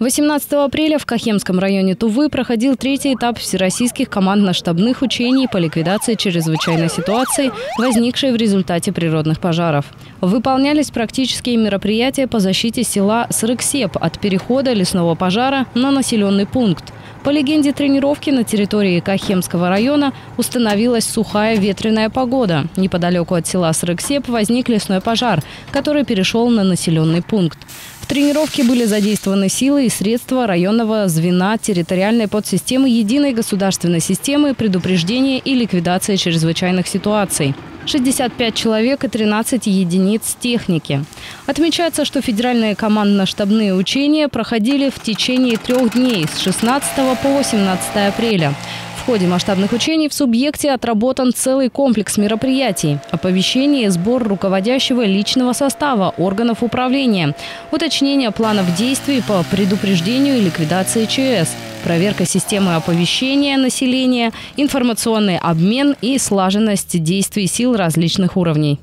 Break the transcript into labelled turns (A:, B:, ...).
A: 18 апреля в Кахемском районе Тувы проходил третий этап всероссийских командно-штабных учений по ликвидации чрезвычайной ситуации, возникшей в результате природных пожаров. Выполнялись практические мероприятия по защите села Срыксеп от перехода лесного пожара на населенный пункт. По легенде тренировки на территории Кахемского района установилась сухая ветреная погода. Неподалеку от села Срыксеп возник лесной пожар, который перешел на населенный пункт тренировке были задействованы силы и средства районного звена территориальной подсистемы единой государственной системы предупреждения и ликвидации чрезвычайных ситуаций. 65 человек и 13 единиц техники. Отмечается, что федеральные командно-штабные учения проходили в течение трех дней с 16 по 18 апреля. В ходе масштабных учений в субъекте отработан целый комплекс мероприятий. Оповещение сбор руководящего личного состава органов управления. Уточнение планов действий по предупреждению и ликвидации ЧС. Проверка системы оповещения населения, информационный обмен и слаженность действий сил различных уровней.